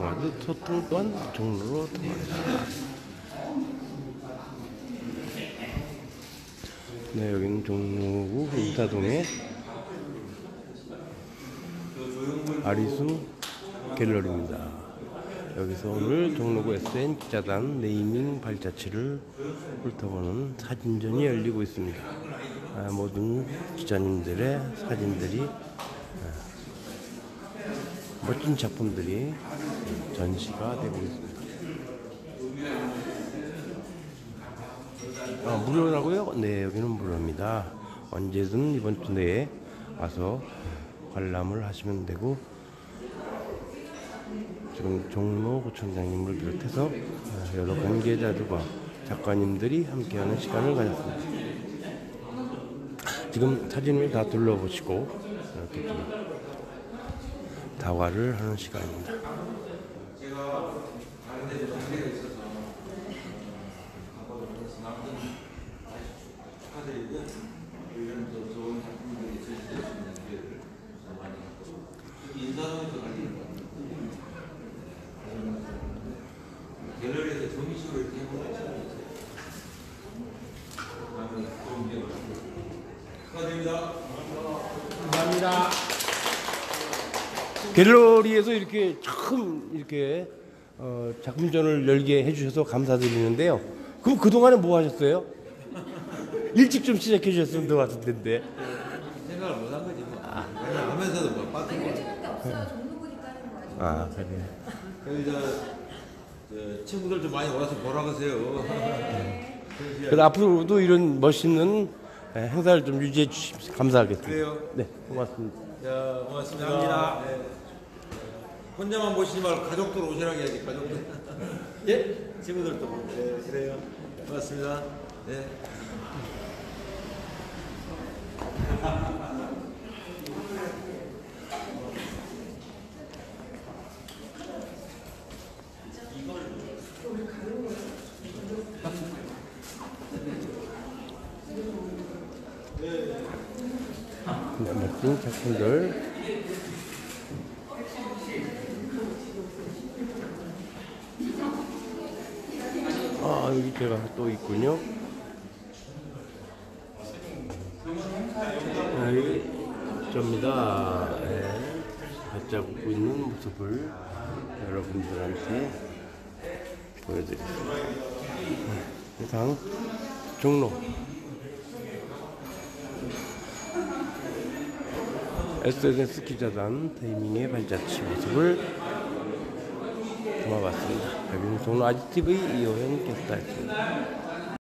통화도 소통 또한 종로로 통합니다. 네, 여기는 종로구 인사동의 아리수 갤러리입니다. 여기서 오늘 종로구 SN 기자단 네이밍 발자취를 훑어보는 사진전이 열리고 있습니다. 아, 모든 기자님들의 사진들이 아, 멋진 작품들이 전시가 되고 있습니다. 아, 무료라고요? 네, 여기는 무료입니다. 언제든 이번 주 내에 와서 관람을 하시면 되고 지금 종로 구청장님을 비롯해서 아, 여러 관계자들과 작가님들이 함께하는 시간을 가졌습니다. 지금 사진을 다 둘러보시고 이렇게 좀 다과를 하는 시간입니다. 축하드립니다. 감사합니다. 갤러리에서 이렇게 처음 이렇게 어, 작품전을 열게 해주셔서 감사드리는데요. 그럼 그 동안에 뭐 하셨어요? 일찍 좀 시작해 주셨으면 더 같을 텐데. 생각을 못 한 거지 뭐. 그냥 하면서도 뭐. 종로보니까 하는 거죠. 아 그래요. 그래서 저 친구들 좀 많이 와서 보라 그러세요. 그래서 앞으로도 이런 멋있는 예, 행사를 좀 유지해 주시면 감사하겠습니다. 그래요. 네, 고맙습니다. 자, 고맙습니다. 네. 혼자만 보시지 말고 가족들 오시라고 해야지 가족들. 예? 친구들도. 네, 그래요. 고맙습니다. 네. 네, 멋진 작품들. 아, 여기 제가 또 있군요. 아, 여기 접니다. 네. 발자국 고 있는 모습을 여러분들한테 보여드리겠습니다. 네, 이상 종로 SNS 기자단 테이밍의 발자취 모습을 종로 아지TV 이호영 캐스터였습니다.